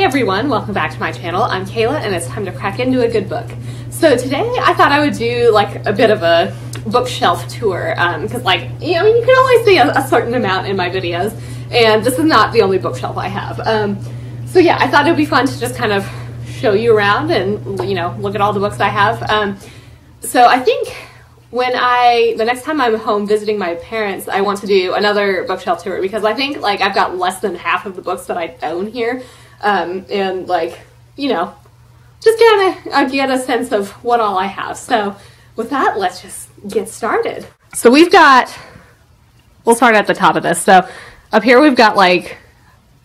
Hey everyone, welcome back to my channel. I'm Kayla and it's time to crack into a good book. So today I thought I would do like a bit of a bookshelf tour because um, like, you know, you can only see a, a, certain amount in my videos and this is not the only bookshelf I have. Um, so yeah, I thought it would be fun to just kind of show you around and, you know, look at all the books I have. Um, so I think when I, the next time I'm home visiting my parents, I want to do another bookshelf tour because I think like I've got less than half of the books that I own here. Um, and like, you know, just get a, uh, get a sense of what all I have. So with that, let's just get started. So we've got, we'll start at the top of this. So up here we've got like,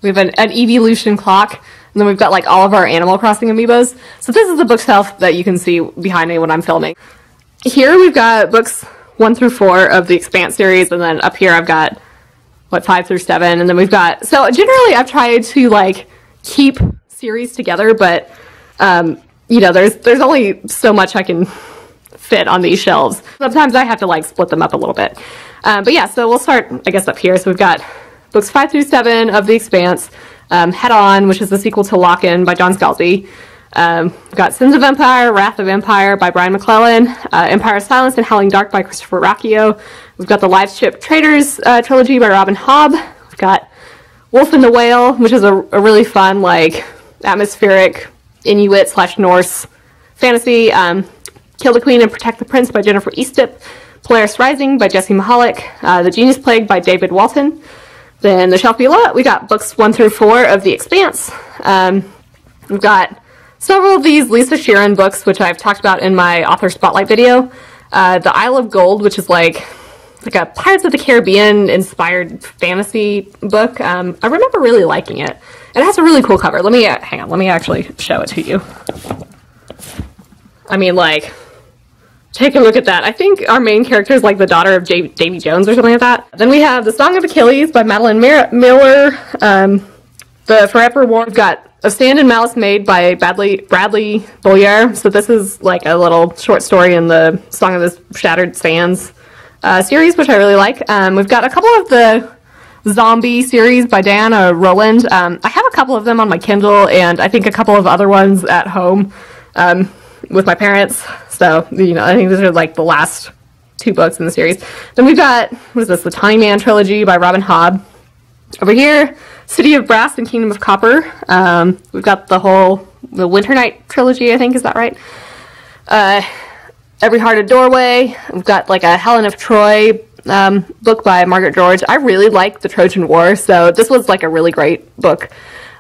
we have an, an evolution clock, and then we've got like all of our Animal Crossing amiibos. So this is the bookshelf that you can see behind me when I'm filming. Here we've got books one through four of the Expanse series, and then up here I've got what five through seven, and then we've got so generally I've tried to like keep series together, but um, you know, there's there's only so much I can fit on these shelves. Sometimes I have to like split them up a little bit. Um, but yeah, so we'll start, I guess, up here. So we've got books five through seven of The Expanse, um, Head On, which is the sequel to Lock In by John Scalzi. Um, we've got Sins of Empire, Wrath of Empire by Brian McClellan, uh, Empire of Silence and Howling Dark by Christopher Ruocchio. We've got the Liveship Traders uh, trilogy by Robin Hobb. We've got Wolf and the Whale, which is a, a really fun, like, atmospheric Inuit slash Norse fantasy. Um, Kill the Queen and Protect the Prince by Jennifer Estep. Polaris Rising by Jessie Mihalik. Uh, the Genius Plague by David Walton. Then the shelf below we got books one through four of The Expanse. Um, we've got several of these Lisa Shearin books, which I've talked about in my author spotlight video. Uh, the Isle of Gold, which is like like a Pirates of the Caribbean inspired fantasy book. Um, I remember really liking it. It has a really cool cover. Let me, uh, hang on, let me actually show it to you. I mean, like, take a look at that. I think our main character is like the daughter of J Davy Jones or something like that. Then we have The Song of Achilles by Madeline Mir Miller. Um, the Forever War. We've got Of Sand and Malice Made by Bradley, Bradley Beaulieu. So this is like a little short story in the Song of the Shattered Sands uh, series, which I really like. Um, we've got a couple of the zombie series by Diana Rowland. Um, I have a couple of them on my Kindle, and I think a couple of other ones at home um, with my parents. So, you know, I think these are like the last two books in the series. Then we've got, what is this, the Tawny Man trilogy by Robin Hobb. Over here, City of Brass and Kingdom of Copper. Um, we've got the whole, the Winter Night trilogy, I think, is that right? Uh, Every Heart a Doorway. We've got like a Helen of Troy um, book by Margaret George. I really like the Trojan War, so this was like a really great book.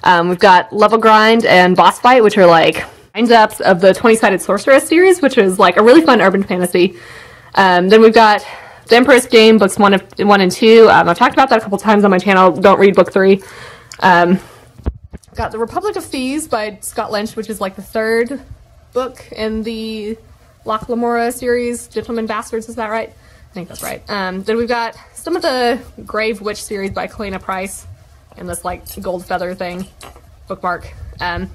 Um, we've got Level Grind and Boss Fight, which are like wind ups of the 20 Sided Sorceress series, which is like a really fun urban fantasy. Um, then we've got The Empress Game, books one, of, one and two. Um, I've talked about that a couple times on my channel. Don't read book three. Um, got The Republic of Thieves by Scott Lynch, which is like the third book in the Locke Lamora series, Gentleman Bastards, is that right? I think that's right. Um, then we've got some of the Grave Witch series by Kalayna Price and this like gold feather thing, bookmark. Um,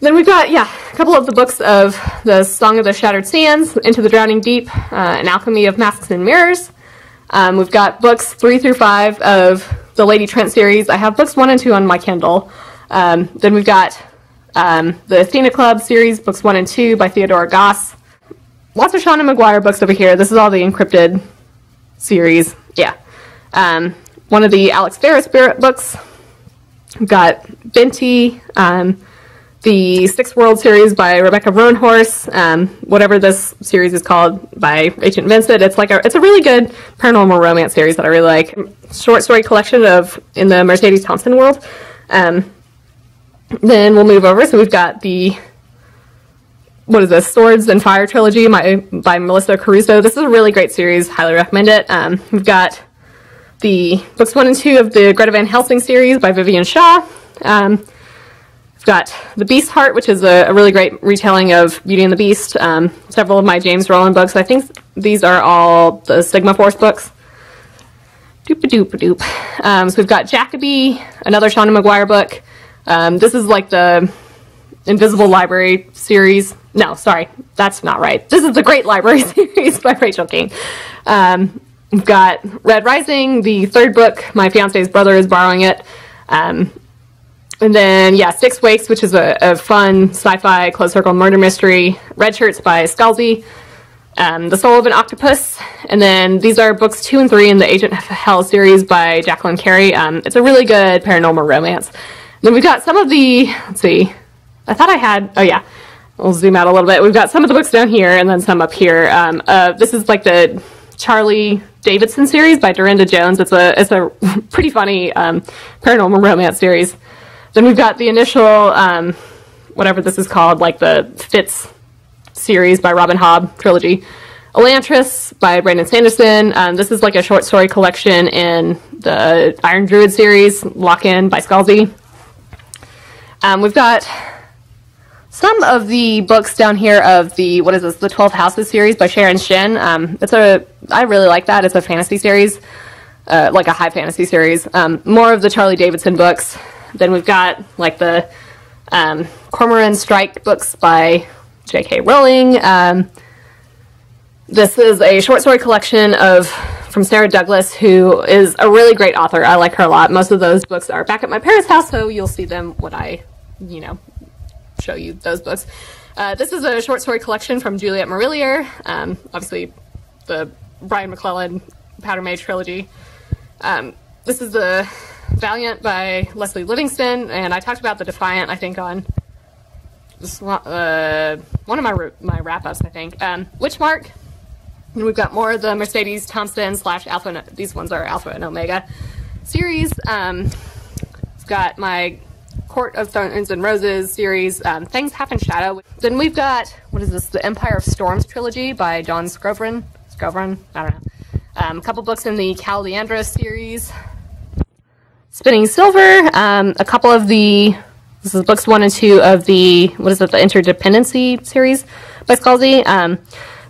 then we've got, yeah, a couple of the books of the Song of the Shattered Sands, Into the Drowning Deep, uh, An Alchemy of Masks and Mirrors. Um, we've got books three through five of the Lady Trent series. I have books one and two on my Kindle. Um, then we've got um, the Athena Club series, books one and two by Theodora Goss. Lots of Seanan McGuire books over here. This is all the InCryptid series. Yeah. Um, one of the Alex Ferris Spirit books. We've got Binti, um, the Sixth World series by Rebecca Roanhorse, um, whatever this series is called by Agent Vincent. It's like a, it's a really good paranormal romance series that I really like. Short story collection of in the Mercedes Thompson world. Um, then we'll move over. So we've got the what is this? Swords and Fire trilogy by Melissa Caruso. This is a really great series. Highly recommend it. Um, we've got the books one and two of the Greta Van Helsing series by Vivian Shaw. Um, we've got The Beast Heart, which is a, a, really great retelling of Beauty and the Beast. Um, several of my James Rollins books. I think these are all the Sigma Force books. Doop a doop a doop. So we've got jacoby another Seanan McGuire book. Um, this is like the Invisible Library series. No, sorry, that's not right. This is the Great Library series by Rachel Caine. Um, we've got Red Rising, the third book. My fiance's brother is borrowing it. Um, and then, yeah, Six Wakes, which is a, a fun sci-fi closed circle murder mystery. Red Shirts by Scalzi. Um, the Soul of an Octopus. And then these are books two and three in the Agent of Hel series by Jacqueline Carey. Um, it's a really good paranormal romance. Then we've got some of the, let's see, I thought I had, oh yeah, we'll zoom out a little bit. We've got some of the books down here and then some up here. Um, uh, this is like the Charlie Davidson series by Darynda Jones. It's a, it's a pretty funny um, paranormal romance series. Then we've got the initial, um, whatever this is called, like the Fitz series by Robin Hobb trilogy. Elantris by Brandon Sanderson. Um, this is like a short story collection in the Iron Druid series, Lock In by Scalzi. Um, we've got some of the books down here of the, what is this, the 12 Houses series by Sharon Shinn. Um, it's a, I really like that. It's a fantasy series, uh, like a high fantasy series. Um, more of the Charlie Davidson books. Then we've got like the um, Cormoran Strike books by J.K. Rowling. Um, this is a short story collection of from Sara Douglass, who is a really great author. I like her a lot. Most of those books are back at my parents' house, so you'll see them when I, you know, show you those books. Uh, this is a short story collection from Juliet Marillier. Um, obviously, the Brian McClellan Powder Mage trilogy. Um, this is the Valiant by Lesley Livingston, and I talked about the Defiant, I think, on uh, one of my my wrap ups, I think. Um, Witchmark. And we've got more of the Mercedes Thompson slash Alpha. These ones are Alpha and Omega series. Um, we've got my Court of Thorns and Roses series, um, Things Happen Shadow. Then we've got, what is this, the Empire of Storms trilogy by John Scrovran. Scrovran? I don't know. Um, a couple books in the Cal Leandra series. Spinning Silver, um, a couple of the, this is books one and two of the, what is it, the Interdependency series by Scalzi. Um,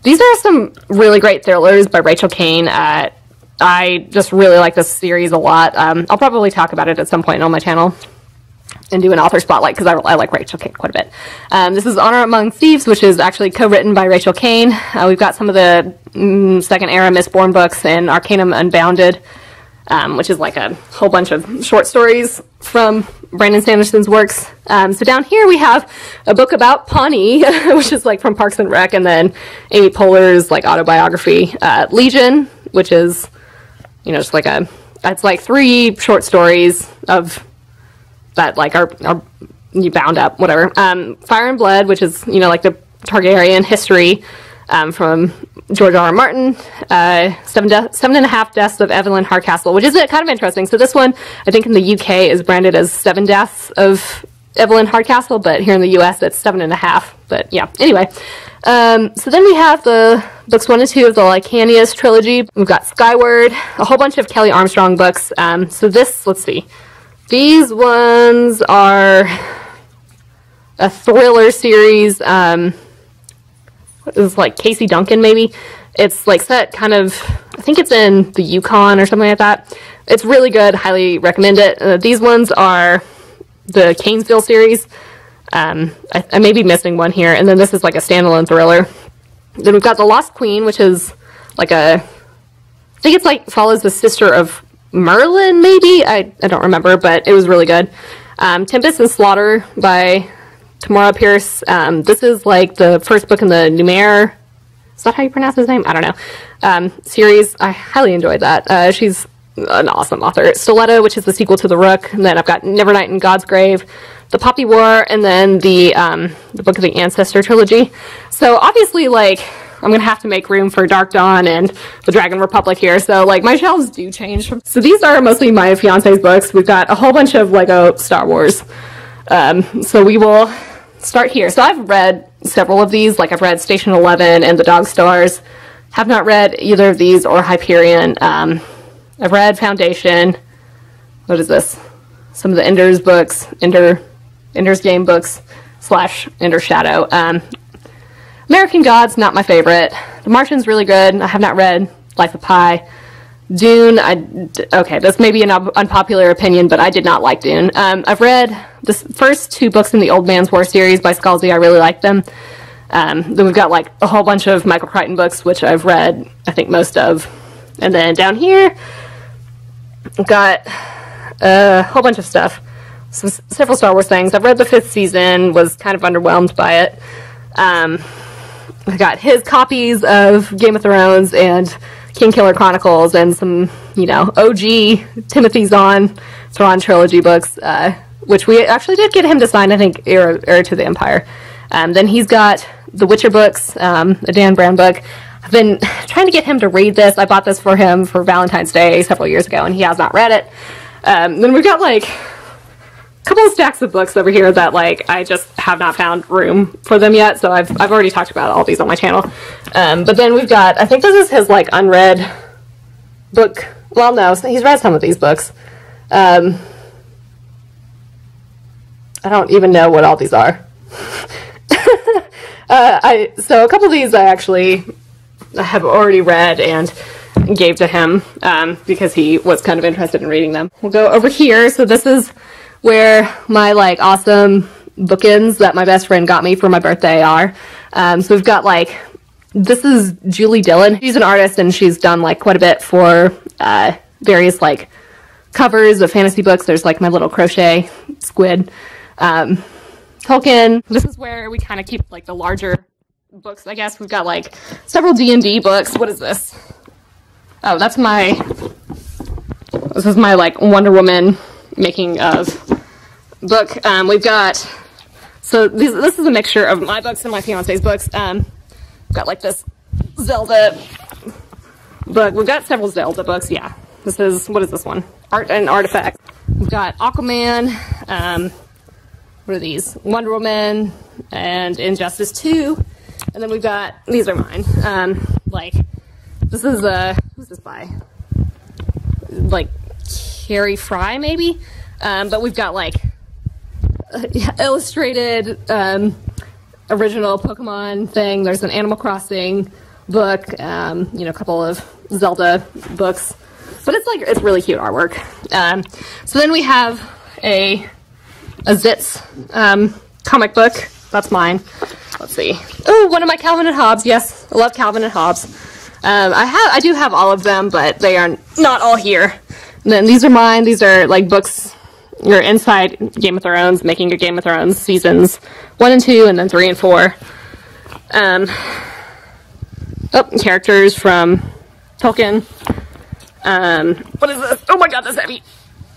these are some really great thrillers by Rachel Caine. Uh, I just really like this series a lot. Um, I'll probably talk about it at some point on my channel and do an author spotlight because I, I, like Rachel Caine quite a bit. Um, this is Honor Among Thieves, which is actually co-written by Rachel Caine. Uh, we've got some of the mm, second era Mistborn books and Arcanum Unbounded, um, which is like a whole bunch of short stories from Brandon Sanderson's works. Um, so down here we have a book about Pawnee, which is like from Parks and Rec, and then Amy Poehler's like autobiography, uh, Legion, which is, you know, just like a, it's like three short stories of that like are, are bound up, whatever. Um, Fire and Blood, which is, you know, like the Targaryen history um, from George R. R. Martin, uh, seven, de- seven and a half deaths of Evelyn Hardcastle, which is kind of interesting. So this one, I think in the UK is branded as seven deaths of Evelyn Hardcastle, but here in the US it's seven and a half. But yeah, anyway. Um, so then we have the books one and two of the Licanius trilogy. We've got Skyward, a whole bunch of Kelley Armstrong books. Um, so this, let's see. These ones are a thriller series. Um, is like Casey Duncan maybe. It's like set kind of, I think it's in the Yukon or something like that. It's really good. Highly recommend it. Uh, these ones are the Cainsville series. Um, I, I, may be missing one here. And then this is like a standalone thriller. Then we've got The Lost Queen, which is like a, I think it's like follows the sister of Merlin, maybe? I, I don't remember, but it was really good. Um, Tempest and Slaughter by Tamora Pierce. Um, this is like the first book in the Numair. Is that how you pronounce his name? I don't know. Um, series. I highly enjoyed that. Uh, she's an awesome author. Stiletto, which is the sequel to The Rook. And then I've got Nevernight in Godsgrave, The Poppy War, and then the um, the Book of the Ancestor trilogy. So obviously, like, I'm gonna have to make room for Dark Dawn and the Dragon Republic here. So like my shelves do change. So these are mostly my fiance's books. We've got a whole bunch of Lego Star Wars. Um, so we will start here. So I've read several of these, like I've read Station 11 and The Dog Stars. Have not read either of these or Hyperion. Um, I've read Foundation. What is this? Some of the Ender's books, Ender, Ender's Game books, slash Ender Shadow. Um, American Gods, not my favorite. The Martian's really good. I have not read Life of Pi. Dune, I, okay, this may be an unpopular opinion, but I did not like Dune. Um, I've read the first two books in the Old Man's War series by Scalzi. I really like them. Um, then we've got like a whole bunch of Michael Crichton books, which I've read, I think, most of. And then down here, got a whole bunch of stuff. some, several Star Wars things. I've read the fifth season, was kind of underwhelmed by it. Um, I got his copies of Game of Thrones and Kingkiller Chronicles and some, you know, OG Timothy Zahn Thrawn trilogy books, uh, which we actually did get him to sign, I think, Heir, Heir to the Empire. Um, then he's got the Witcher books, um, a Dan Brown book. I've been trying to get him to read this. I bought this for him for Valentine's Day several years ago, and he has not read it. Um, then we've got like couple of stacks of books over here that like I just have not found room for them yet. So I've I've already talked about all these on my channel. Um, but then we've got I think this is his like unread book. Well, no, he's read some of these books. Um, I don't even know what all these are. uh, I so a couple of these I actually have already read and gave to him um, because he was kind of interested in reading them. We'll go over here. So this is where my like awesome bookends that my best friend got me for my birthday are. Um, so we've got like this is Julie Dillon. She's an artist and she's done like quite a bit for uh, various like covers of fantasy books. There's like my little crochet squid. Um, Tolkien. This is where we kind of keep like the larger books. I guess we've got like several D and D books. What is this? Oh, that's my. This is my like Wonder Woman making of book. Um, we've got. So this is a mixture of my books and my fiance's books. Um, got like this Zelda book. We've got several Zelda books. Yeah, this is what is this one? Art and Artifact. We've got Aquaman. Um, what are these? Wonder Woman and Injustice 2. And then we've got, these are mine. Um, like, this is, uh, who's this by? Like, Carrie Fry, maybe? Um, but we've got, like, illustrated, um, original Pokemon thing. There's an Animal Crossing book, um, you know, a couple of Zelda books. But it's like, it's really cute artwork. Um, so then we have a, a Zits, um, comic book. That's mine. Let's see. Oh, one of my Calvin and Hobbes. Yes, I love Calvin and Hobbes. Um, I have, I do have all of them, but they are not all here. Then these are mine. These are like books. You're inside Game of Thrones, making your Game of Thrones seasons one and two, and then three and four. Um, oh, characters from Tolkien. Um, what is this? Oh my god, that's heavy.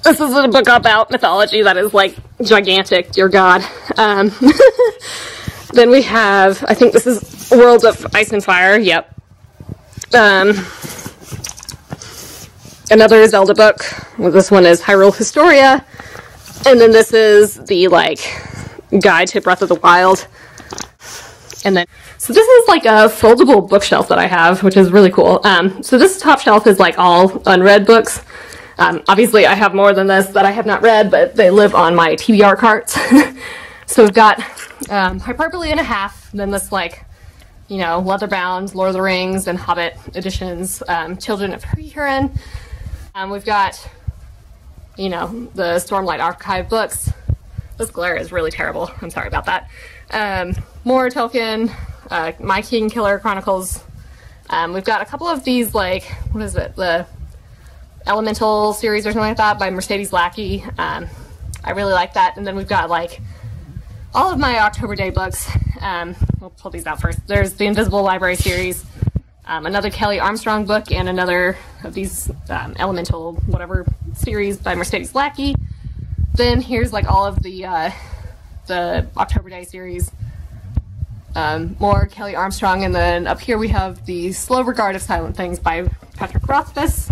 This is a book about mythology that is like gigantic, dear god. Um, then we have, I think this is Worlds of Ice and Fire, yep. Um, another Zelda book. Well, this one is Hyrule Historia. And then this is the like guide to Breath of the Wild. And then, so this is like a foldable bookshelf that I have, which is really cool. Um, so this top shelf is like all unread books. Um, obviously, I have more than this that I have not read, but they live on my TBR carts. so we've got um, Hyperbole and a half, then this like, you know, leather-bound Lord of the Rings and Hobbit editions, um, Children of Hurin. Um, we've got, you know, the Stormlight Archive books. This glare is really terrible. I'm sorry about that. Um, more Tolkien, uh, My Kingkiller Chronicles. Um, we've got a couple of these, like, what is it, the Elemental series or something like that by Mercedes Lackey. Um, I really like that. And then we've got, like, all of my October Daye books. Um, we'll pull these out first. There's the Invisible Library series, um, another Kelley Armstrong book, and another of these um, Elemental whatever series by Mercedes Lackey. Then here's like all of the uh, the October Daye series. Um, more Kelley Armstrong, and then up here we have the Slow Regard of Silent Things by Patrick Rothfuss.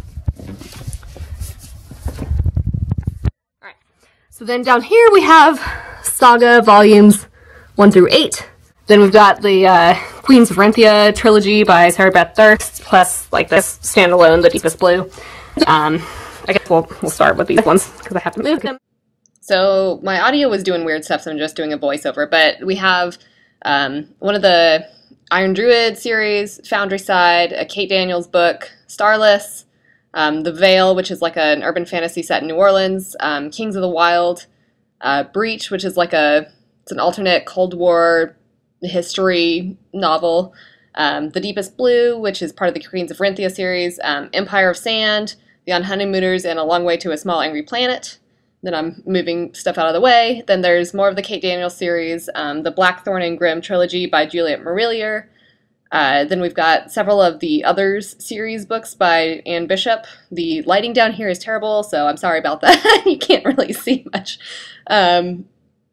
All right. So then down here we have Saga volumes one through eight. Then we've got the uh, Queens of Renthia trilogy by Sarah Beth Durst, plus like this standalone, The Deepest Blue. Um, I guess we'll, we'll start with these ones because I have to move them. So my audio was doing weird stuff, so I'm just doing a voiceover. But we have um, one of the Iron Druid series, Foundryside, a Kate Daniels book, Starless, um, The Veil, which is like an urban fantasy set in New Orleans, um, Kings of the Wild, uh, Breach, which is like a it's an alternate Cold War history novel. Um, the Deepest Blue, which is part of the Queens of Renthia series, um, Empire of Sand, The Unhoneymooners, and A Long Way to a Small Angry Planet. then I'm moving stuff out of the way. Then there's more of the Kate Daniels series, um, the Blackthorn and Grimm trilogy by Juliet Marillier. Uh, then we've got several of the Others series books by Anne Bishop. The lighting down here is terrible, so I'm sorry about that. you can't really see much. Um,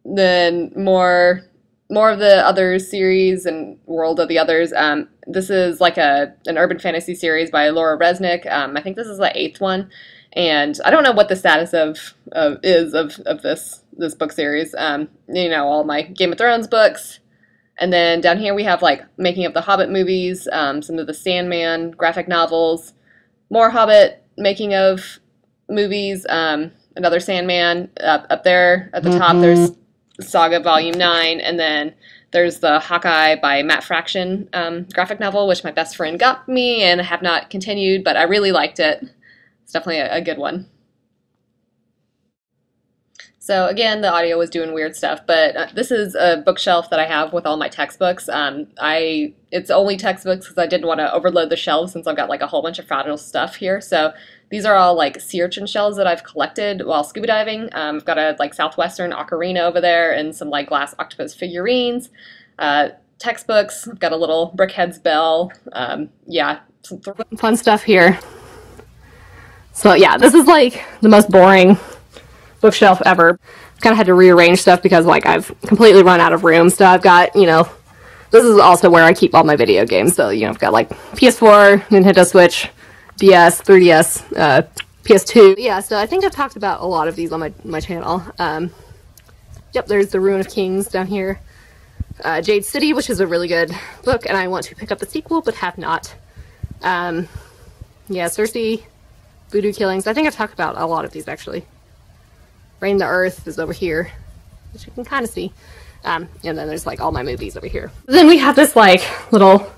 then more more of the other series and World of the Others. Um, this is like a an urban fantasy series by Laura Resnick. Um, I think this is the eighth one, and I don't know what the status of, of is of, of this this book series. Um, you know, all my Game of Thrones books, and then down here we have like making of the Hobbit movies, um, some of the Sandman graphic novels, more Hobbit making of movies, um, another Sandman up up there at the mm-hmm. top. There's Saga Volume Nine, and then there's the Hawkeye by Matt Fraction um, graphic novel, which my best friend got me and I have not continued, but I really liked it. It's definitely a, a good one. So again, the audio was doing weird stuff, but uh, this is a bookshelf that I have with all my textbooks. Um, I it's only textbooks because I didn't want to overload the shelves since I've got like a whole bunch of fragile stuff here. So these are all like sea urchin shells that I've collected while scuba diving. Um, I've got a like southwestern ocarina over there and some like glass octopus figurines, uh, textbooks. I've got a little Brickhead's bell. Um, yeah, fun stuff here. So yeah, this is like the most boring bookshelf ever. Kind of had to rearrange stuff because like I've completely run out of room. So I've got you know, this is also where I keep all my video games. So you know, I've got like PS4, Nintendo Switch, DS, 3DS, uh, PS2. Yeah, so I think I've talked about a lot of these on my, my channel. Um, yep, there's The Ruin of Kings down here. Uh, Jade City, which is a really good book, and I want to pick up the sequel, but have not. Um, yeah, Circe, Voodoo Killings. I think I've talked about a lot of these, actually. Reign the Earth is over here, which you can kind of see. Um, and then there's, like, all my movies over here. Then we have this, like, little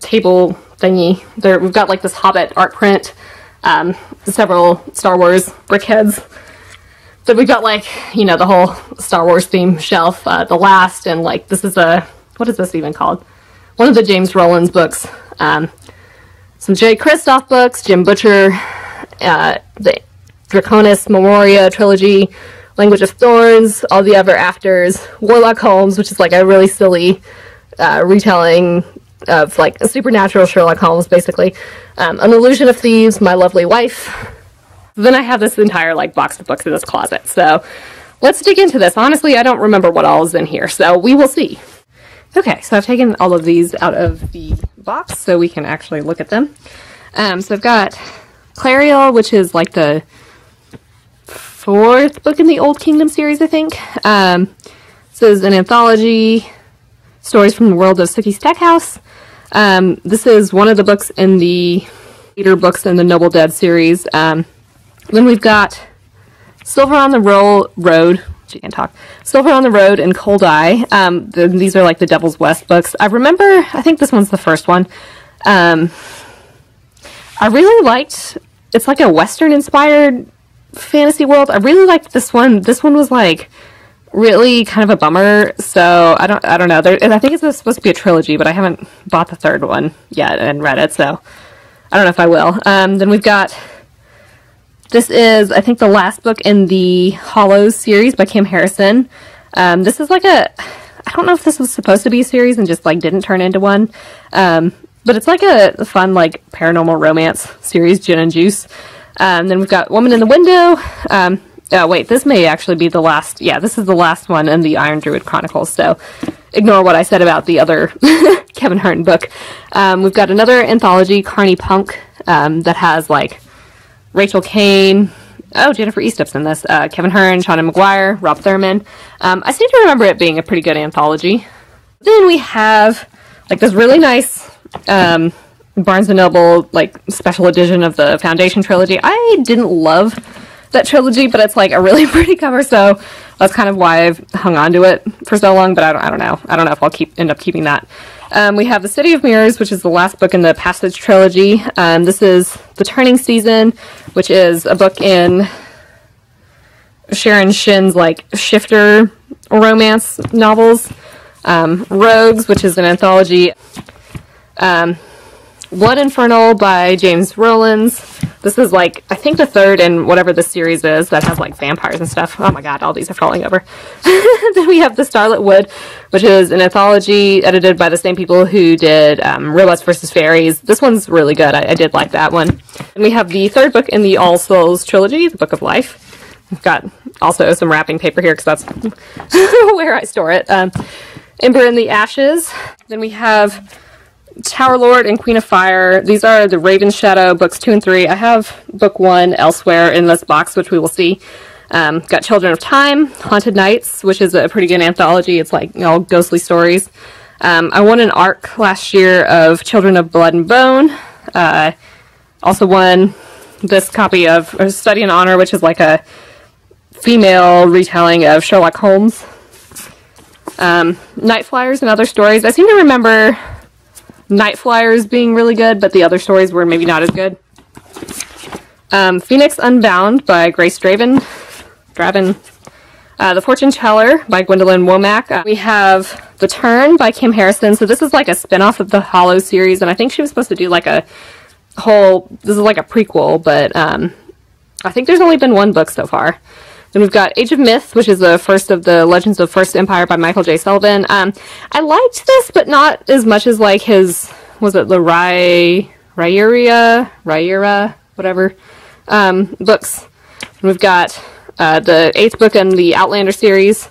table thingy. There, we've got like this Hobbit art print, um, several Star Wars brickheads. So we've got like, you know, the whole Star Wars theme shelf, uh, the last, and like this is a, what is this even called? One of the James Rollins books. Um, some Jay Kristoff books, Jim Butcher, uh, the Draconis Memoria trilogy, Language of Thorns, All the Ever Afters, Warlock Holmes, which is like a really silly uh, retelling of like a supernatural Sherlock Holmes, basically. Um, An Illusion of Thieves, My Lovely Wife. Then I have this entire like box of books in this closet. So let's dig into this. Honestly, I don't remember what all is in here, so we will see. Okay, so I've taken all of these out of the box so we can actually look at them. Um, so I've got Clariel, which is like the fourth book in the Old Kingdom series, I think. Um, this is an anthology, stories from the world of Sookie Stackhouse. Um, this is one of the books in the leader books in the Noble Dead series. Um, then we've got Silver on the Ro- Road. She can talk. Silver on the Road and Cold Eye. Um, the, these are like the Devil's West books. I remember. I think this one's the first one. Um, I really liked. It's like a Western inspired fantasy world. I really liked this one. This one was like really kind of a bummer. So I don't I don't know. There, I think it's supposed to be a trilogy, but I haven't bought the third one yet and read it. So I don't know if I will. Um, then we've got this is I think the last book in the Hollows series by Kim Harrison. Um, this is like a I don't know if this was supposed to be a series and just like didn't turn into one. Um, but it's like a fun like paranormal romance series, Gin and Juice. Um, then we've got Woman in the Window. Um, Oh, wait, this may actually be the last. Yeah, this is the last one in the Iron Druid Chronicles, so ignore what I said about the other Kevin Hearne book. Um, we've got another anthology, Carniepunk, um, that has like Rachel Caine. Oh, Jennifer Estep's in this. Uh, Kevin Hearne, Seanan McGuire, Rob Thurman. Um, I seem to remember it being a pretty good anthology. Then we have like this really nice um, Barnes and Noble like special edition of the Foundation trilogy. I didn't love that trilogy, but it's like a really pretty cover, so that's kind of why I've hung on to it for so long. But I don't, I don't know. I don't know if I'll keep end up keeping that. Um, we have the City of Mirrors, which is the last book in the Passage trilogy. Um, this is the Turning Season, which is a book in Sharon Shinn's like shifter romance novels. Um, Rogues, which is an anthology. Blood Infernal by James Rollins. This is like, I think the third in whatever the series is that has like vampires and stuff. Oh my god, all these are falling over. then we have The Starlit Wood, which is an anthology edited by the same people who did um, Robots vs. Fairies. This one's really good. I, I did like that one. And we have the third book in the All Souls trilogy, The Book of Life. I've got also some wrapping paper here because that's where I store it. Um, Ember in the Ashes. Then we have Tower Lord and Queen of Fire. These are the Raven Shadow books two and three. I have book one elsewhere in this box, which we will see. Um, got Children of Time, Haunted Nights, which is a pretty good anthology. It's like know, ghostly stories. Um, I won an ARC last year of Children of Blood and Bone. Uh, also won this copy of Study in Honor, which is like a female retelling of Sherlock Holmes. Um, Night Flyers and other stories. I seem to remember Night Flyers being really good, but the other stories were maybe not as good. Um, Phoenix Unbound by Grace Draven. Draven. Uh, the Fortune Teller by Gwendolyn Womack. Uh, we have The Turn by Kim Harrison. So this is like a spin-off of the Hollow series, and I think she was supposed to do like a whole, this is like a prequel, but um, I think there's only been one book so far. Then we've got Age of Myth, which is the first of the Legends of First Empire by Michael J. Sullivan. Um, I liked this, but not as much as like his, was it the Rai, Rairia, Raiera, whatever, um, books. And we've got uh, the eighth book in the Outlander series,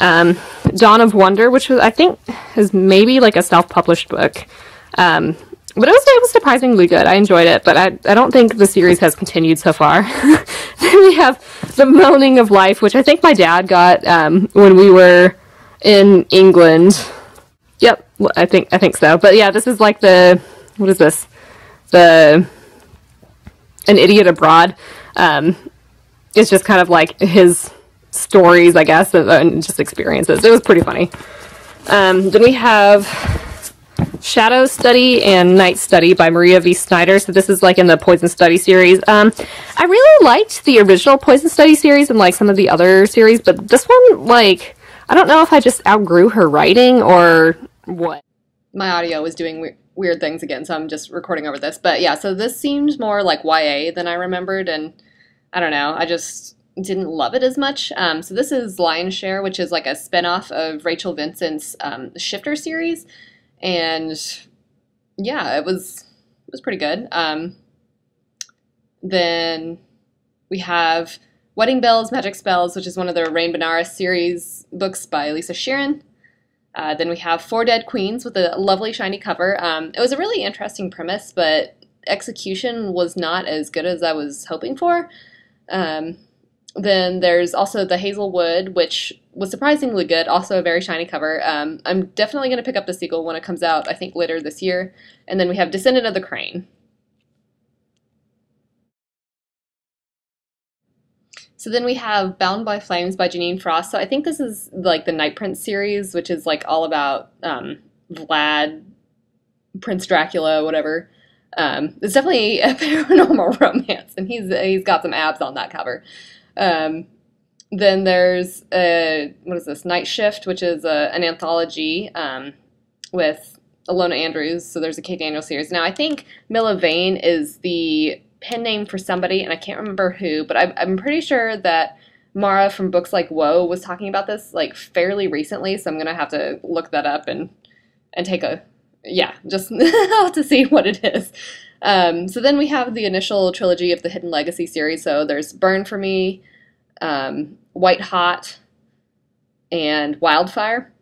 um, Dawn of Wonder, which was, I think is maybe like a self-published book. Um, but it was, it was surprisingly good. I enjoyed it, but I, I don't think the series has continued so far. then we have The Moaning of Life, which I think my dad got um, when we were in England. Yep, I think I think so. But yeah, this is like the what is this? The An Idiot Abroad. Um, it's just kind of like his stories, I guess, and just experiences. It was pretty funny. Um, then we have Shadow Study and Night Study by Maria V. Snyder. So this is like in the Poison Study series. Um, I really liked the original Poison Study series and like some of the other series, but this one, like, I don't know if I just outgrew her writing or what. My audio was doing we- weird things again, so I'm just recording over this. But yeah, so this seemed more like YA than I remembered, and I don't know, I just didn't love it as much. Um, so this is Lion Share, which is like a spinoff of Rachel Vincent's um, Shifter series and yeah, it was it was pretty good. Um, then we have Wedding Bells, Magic Spells, which is one of the Raine Benares series books by Lisa Shearin. Uh, then we have Four Dead Queens with a lovely shiny cover. Um, it was a really interesting premise, but execution was not as good as I was hoping for. Um, then there's also the Hazelwood, which was surprisingly good. Also a very shiny cover. Um, I'm definitely going to pick up the sequel when it comes out. I think later this year. And then we have Descendant of the Crane. So then we have Bound by Flames by Jeaniene Frost. So I think this is like the Night Prince series, which is like all about um, Vlad, Prince Dracula, whatever. Um, it's definitely a paranormal romance, and he's he's got some abs on that cover. Um, then there's a, what is this Night Shift, which is a, an anthology um, with Ilona Andrews. So there's a Kate Daniel series. Now I think Milla Vane is the pen name for somebody, and I can't remember who, but I, I'm pretty sure that Mara from books like Whoa was talking about this like fairly recently. So I'm gonna have to look that up and and take a yeah, just to see what it is. Um, so then we have the initial trilogy of the Hidden Legacy series. So there's Burn for Me, um, White Hot, and Wildfire.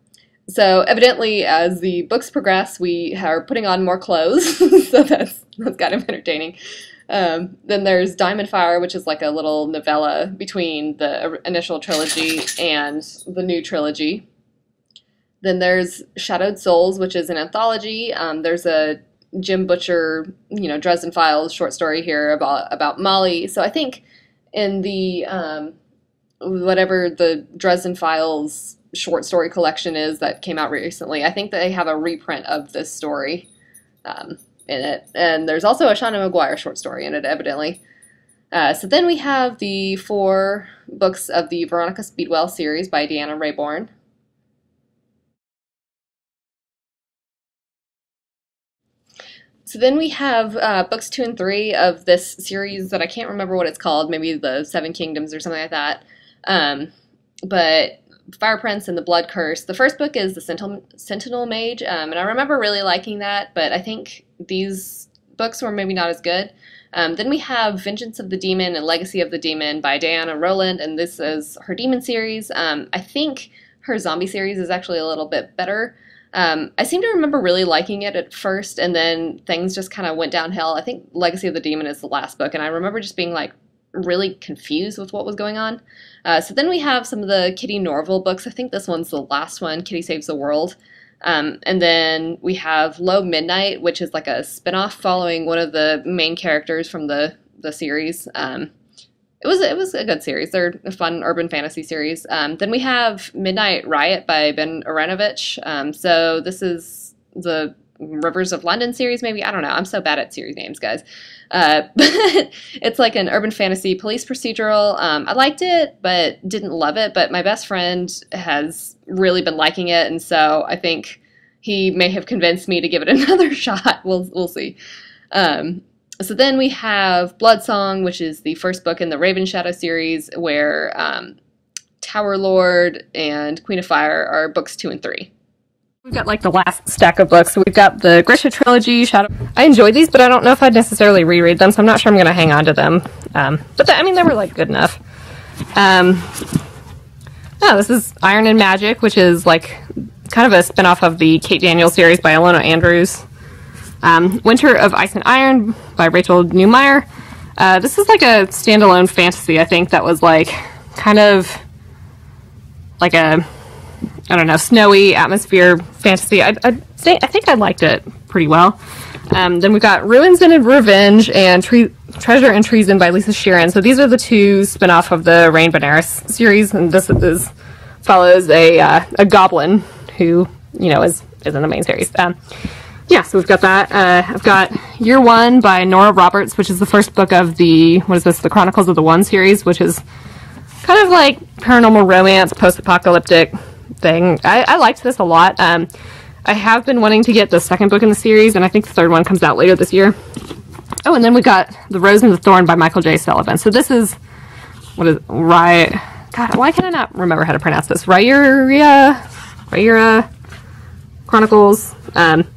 So evidently, as the books progress, we are putting on more clothes. so that's that's kind of entertaining. Um, then there's Diamond Fire, which is like a little novella between the initial trilogy and the new trilogy. Then there's Shadowed Souls, which is an anthology. Um, there's a Jim Butcher, you know, Dresden Files short story here about about Molly. So I think in the um, whatever the Dresden Files short story collection is that came out recently, I think they have a reprint of this story um, in it, and there's also a Seanan McGuire short story in it, evidently. Uh, so then we have the four books of the Veronica Speedwell series by Deanna Raybourn. So then we have uh, books two and three of this series that I can't remember what it's called, maybe the Seven Kingdoms or something like that. Um, but Fire Prince and the Blood Curse. The first book is the Sentinel, Sentinel Mage, um, and I remember really liking that, but I think these books were maybe not as good. Um, then we have Vengeance of the Demon and Legacy of the Demon by Diana Rowland, and this is her demon series. Um, I think her zombie series is actually a little bit better. Um, I seem to remember really liking it at first, and then things just kind of went downhill. I think Legacy of the Demon is the last book, and I remember just being like really confused with what was going on. Uh, so then we have some of the Kitty Norville books. I think this one's the last one, Kitty Saves the World. Um, and then we have Low Midnight, which is like a spinoff following one of the main characters from the the series. Um, it was it was a good series. They're a fun urban fantasy series. Um, then we have Midnight Riot by Ben Aaronovitch. Um, so this is the Rivers of London series, maybe. I don't know. I'm so bad at series names, guys. Uh, it's like an urban fantasy police procedural. Um, I liked it, but didn't love it. But my best friend has really been liking it, and so I think he may have convinced me to give it another shot. We'll we'll see. Um, so then we have Blood Song, which is the first book in the Raven Shadow series, where um, Tower Lord and Queen of Fire are books two and three. We've got like the last stack of books. We've got the Grisha trilogy, Shadow. I enjoyed these, but I don't know if I'd necessarily reread them, so I'm not sure I'm going to hang on to them. Um, but the, I mean, they were like good enough. Um, oh, this is Iron and Magic, which is like kind of a spinoff of the Kate Daniels series by Ilona Andrews. Um, Winter of Ice and Iron by Rachel Neumeier. Uh, this is like a standalone fantasy, I think, that was like kind of like a I don't know snowy atmosphere fantasy. I I think I think I liked it pretty well. Um, then we've got Ruins and Revenge and Tre- Treasure and Treason by Lisa Shearin. So these are the two spin-off of the Raine Benares series, and this is follows a uh, a goblin who you know is is in the main series. Um, yeah, so we've got that. Uh, I've got Year One by Nora Roberts, which is the first book of the what is this? The Chronicles of the One series, which is kind of like paranormal romance, post-apocalyptic thing. I, I liked this a lot. Um, I have been wanting to get the second book in the series, and I think the third one comes out later this year. Oh, and then we got The Rose and the Thorn by Michael J. Sullivan. So this is what is right? God, why can I not remember how to pronounce this? Rayura, Rayura Chronicles. Um,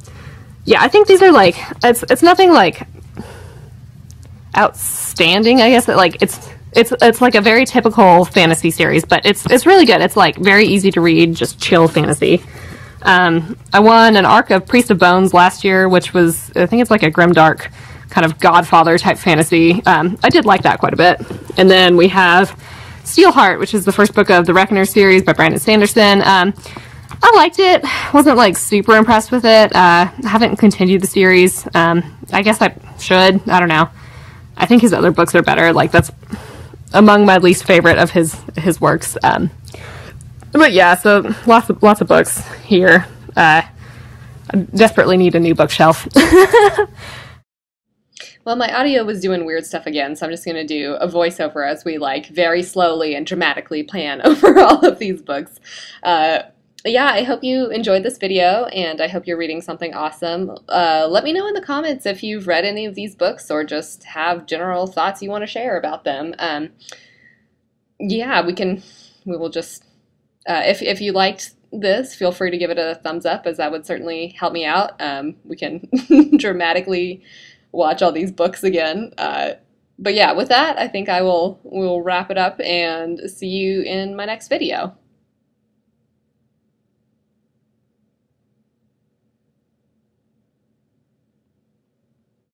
yeah, I think these are like it's it's nothing like outstanding. I guess that like it's it's it's like a very typical fantasy series, but it's it's really good. It's like very easy to read, just chill fantasy. Um, I won an arc of Priest of Bones last year, which was I think it's like a grimdark kind of Godfather type fantasy. Um, I did like that quite a bit. And then we have Steelheart, which is the first book of the Reckoner series by Brandon Sanderson. Um, I liked it. wasn't like super impressed with it. Uh, haven't continued the series. Um, I guess I should. I don't know. I think his other books are better. Like that's among my least favorite of his his works. Um, but yeah, so lots of lots of books here. Uh, I desperately need a new bookshelf. Well, my audio was doing weird stuff again, so I'm just going to do a voiceover as we like very slowly and dramatically plan over all of these books. Uh, yeah, I hope you enjoyed this video and I hope you're reading something awesome. Uh, let me know in the comments if you've read any of these books or just have general thoughts you want to share about them. Um, yeah, we can, we will just, uh, if, if you liked this, feel free to give it a thumbs up as that would certainly help me out. Um, we can dramatically watch all these books again. Uh, but yeah, with that, I think I will will wrap it up and see you in my next video.